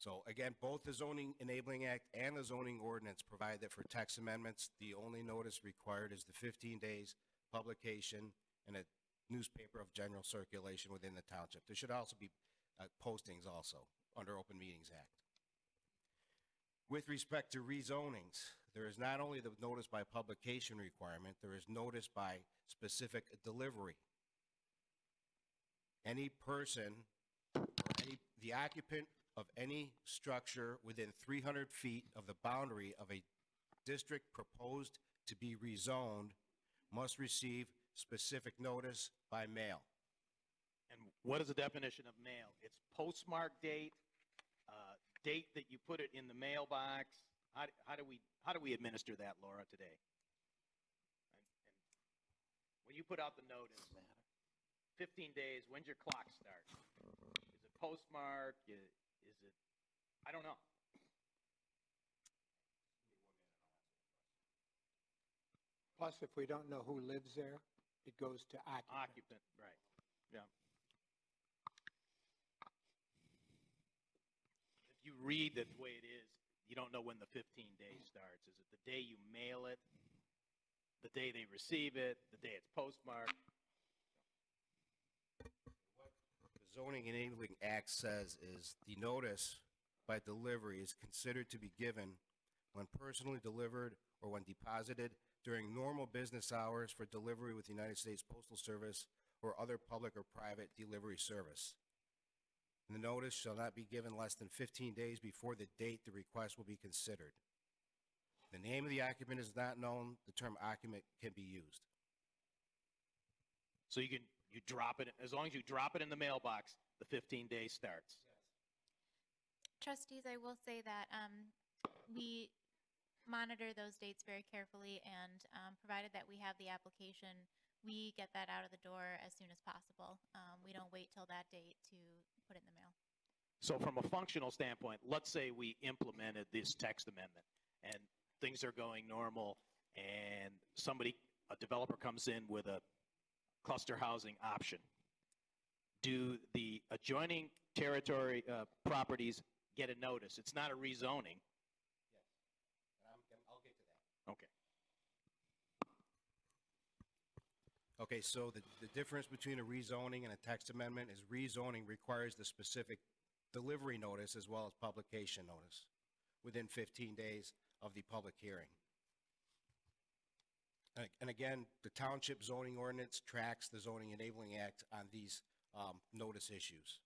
So again, both the zoning enabling act and the zoning ordinance provide that for text amendments, the only notice required is the 15 days publication in a newspaper of general circulation within the township. There should also be uh, postings also under Open Meetings Act. With respect to rezonings, there is not only the notice by publication requirement, there is notice by specific delivery. Any person any, the occupant of any structure within 300 feet of the boundary of a district proposed to be rezoned must receive specific notice by mail. And what is the definition of mail? It's postmark date, uh, date that you put it in the mailbox. How, how do we, how do we administer that, Laura, today? And, and when you put out the notice, fifteen days, when's your clock start? Is it postmark? Is it, I don't know. Plus, if we don't know who lives there, it goes to occupant. Occupant, right, yeah. If you read the way it is, you don't know when the 15 days starts. Is it the day you mail it, the day they receive it, the day it's postmarked? Zoning enabling act says is the notice by delivery is considered to be given when personally delivered or when deposited during normal business hours for delivery with the United States Postal Service or other public or private delivery service. And the notice shall not be given less than 15 days before the date the request will be considered. The name of the occupant is not known, the term occupant can be used. So you can, you drop it, as long as you drop it in the mailbox, the 15 days starts. Trustees, I will say that um, we monitor those dates very carefully, and um, provided that we have the application, we get that out of the door as soon as possible. Um, We don't wait till that date to put it in the mail. So from a functional standpoint, let's say we implemented this text amendment and things are going normal and somebody, a developer comes in with a cluster housing option. Do the adjoining territory, uh, properties get a notice? It's not a rezoning. Yes, I'll get to that. Okay. Okay, so the, the difference between a rezoning and a text amendment is rezoning requires the specific delivery notice as well as publication notice within 15 days of the public hearing. And, again, the township zoning ordinance tracks the zoning enabling act on these, um, notice issues.